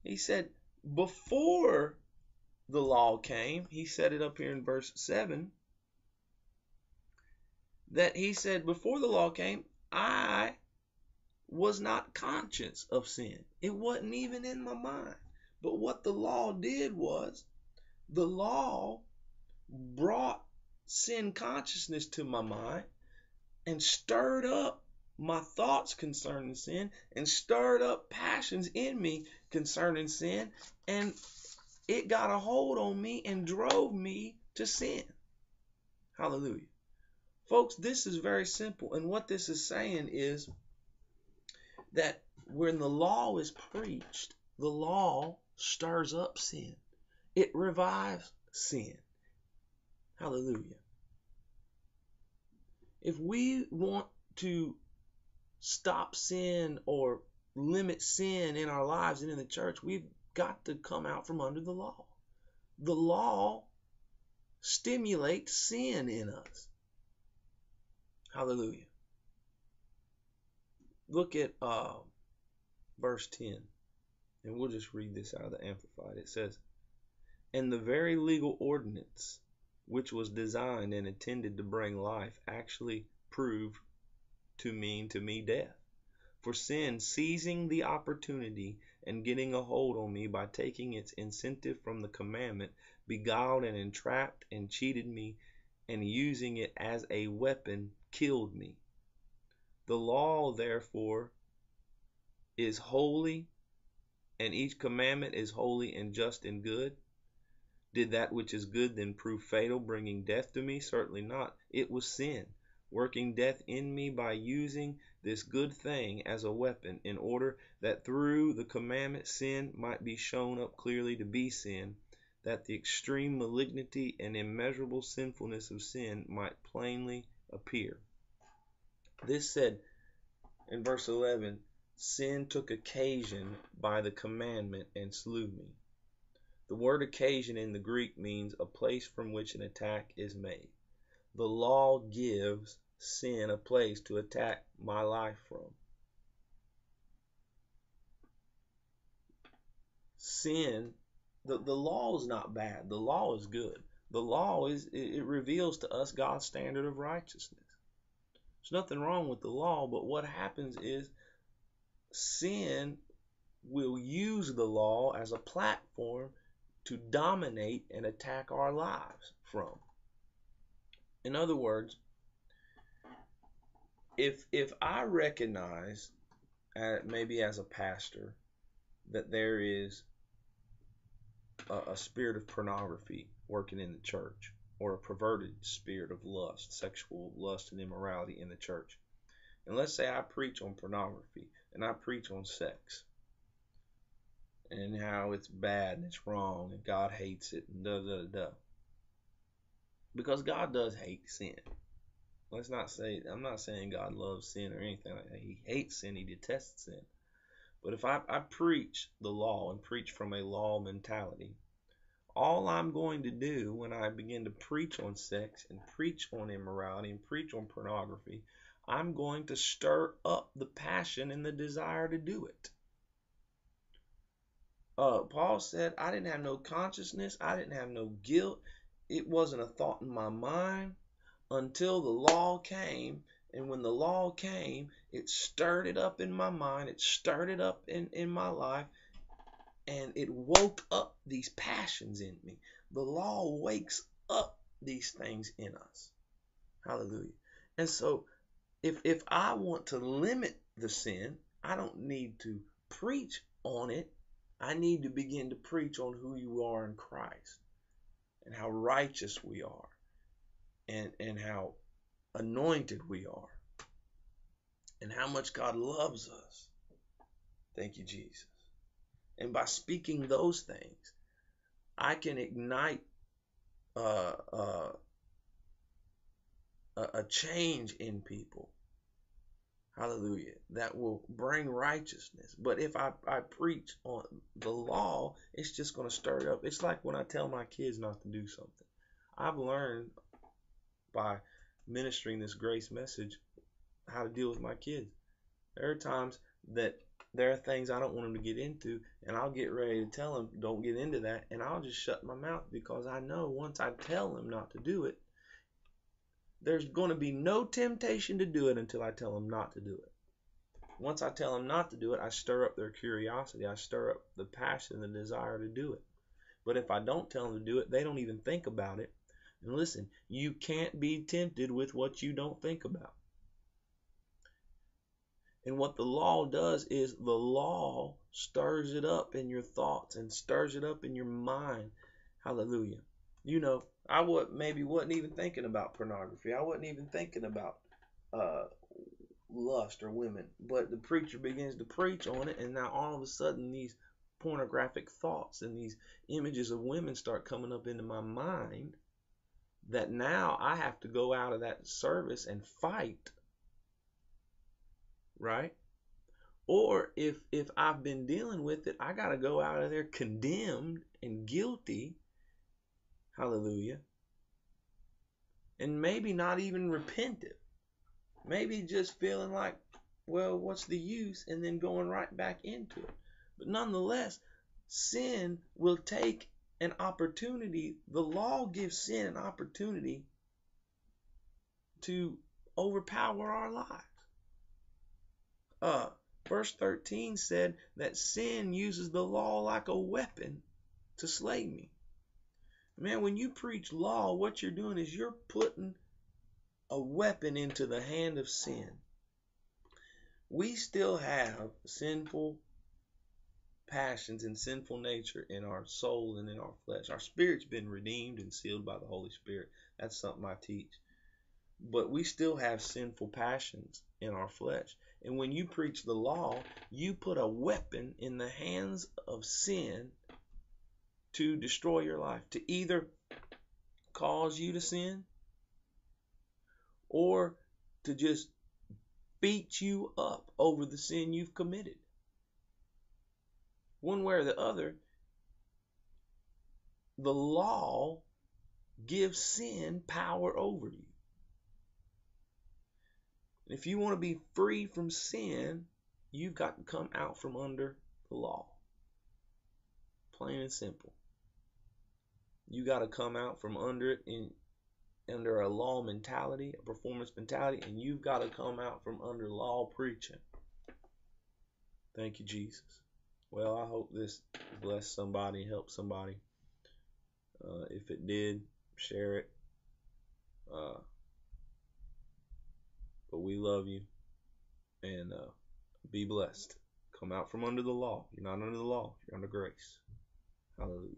He said, before the law came, he said it up here in verse 7, that he said, before the law came, I was not conscious of sin. It wasn't even in my mind. But what the law did was the law brought sin consciousness to my mind and stirred up my thoughts concerning sin and stirred up passions in me concerning sin and it got a hold on me and drove me to sin. Hallelujah. Folks, this is very simple. And what this is saying is that when the law is preached, the law stirs up sin. It revives sin. Hallelujah. If we want to stop sin or limit sin in our lives and in the church, we've got to come out from under the law. The law stimulates sin in us. Hallelujah. Look at uh, verse 10, and we'll just read this out of the Amplified. It says, And the very legal ordinance which was designed and intended to bring life actually proved to mean to me death. For sin, seizing the opportunity and getting a hold on me by taking its incentive from the commandment, beguiled and entrapped and cheated me, and using it as a weapon, killed me. The law, therefore, is holy, and each commandment is holy and just and good. Did that which is good then prove fatal, bringing death to me? Certainly not. It was sin, working death in me by using this good thing as a weapon, in order that through the commandment sin might be shown up clearly to be sin, that the extreme malignity and immeasurable sinfulness of sin might plainly appear. This said in verse 11, Sin took occasion by the commandment and slew me. The word occasion in the Greek means a place from which an attack is made. the law gives sin a place to attack my life from. Sin, the, the law is not bad. The law is good. The law is it, reveals to us God's standard of righteousness. There's nothing wrong with the law, but what happens is sin will use the law as a platform to dominate and attack our lives from. In other words, if if I recognize, uh, maybe as a pastor, that there is a, a spirit of pornography working in the church, or a perverted spirit of lust, sexual lust and immorality in the church, and let's say I preach on pornography and I preach on sex and how it's bad and it's wrong and God hates it and da da da. Because God does hate sin. Let's not say I'm not saying God loves sin or anything like that. He hates sin, he detests sin. But if I, I preach the law and preach from a law mentality, all I'm going to do when I begin to preach on sex and preach on immorality and preach on pornography, I'm going to stir up the passion and the desire to do it. Uh, Paul said, I didn't have no consciousness, I didn't have no guilt. It wasn't a thought in my mind until the law came. And when the law came, it stirred it up in my mind, it stirred it up in, in my life, and it woke up these passions in me. The law wakes up these things in us. Hallelujah. And so if if I want to limit the sin, I don't need to preach on it. I need to begin to preach on who you are in Christ and how righteous we are and, and how anointed we are and how much God loves us. Thank you, Jesus. And by speaking those things, I can ignite uh, uh, a change in people. Hallelujah. That will bring righteousness. But if I, I preach on the law, it's just going to stir it up. It's like when I tell my kids not to do something. I've learned by ministering this grace message how to deal with my kids. There are times that there are things I don't want them to get into, and I'll get ready to tell them, don't get into that, and I'll just shut my mouth because I know once I tell them not to do it, there's going to be no temptation to do it until I tell them not to do it. Once I tell them not to do it, I stir up their curiosity. I stir up the passion, the desire to do it. But if I don't tell them to do it, they don't even think about it. And listen, you can't be tempted with what you don't think about. And what the law does is the law stirs it up in your thoughts and stirs it up in your mind. Hallelujah. You know, I would maybe wasn't even thinking about pornography. I wasn't even thinking about uh, lust or women. But the preacher begins to preach on it, and now all of a sudden these pornographic thoughts and these images of women start coming up into my mind. That now I have to go out of that service and fight. Right? Or if if I've been dealing with it, I got to go out of there condemned and guilty Hallelujah. And maybe not even repentant. Maybe just feeling like, well, what's the use? And then going right back into it. But nonetheless, sin will take an opportunity. The law gives sin an opportunity to overpower our lives. Uh, verse 13 said that sin uses the law like a weapon to slay me. Man, when you preach law, what you're doing is you're putting a weapon into the hand of sin. We still have sinful passions and sinful nature in our soul and in our flesh. Our spirit's been redeemed and sealed by the Holy Spirit. That's something I teach. But we still have sinful passions in our flesh. And when you preach the law, you put a weapon in the hands of sin to destroy your life, to either cause you to sin or to just beat you up over the sin you've committed. One way or the other, the law gives sin power over you. if you want to be free from sin, you've got to come out from under the law. Plain and simple. You got to come out from under it in under a law mentality, a performance mentality, and you've got to come out from under law preaching. Thank you, Jesus. Well, I hope this blessed somebody, helped somebody. Uh, if it did, share it. Uh, but we love you and uh, be blessed. Come out from under the law. You're not under the law, you're under grace. Hallelujah.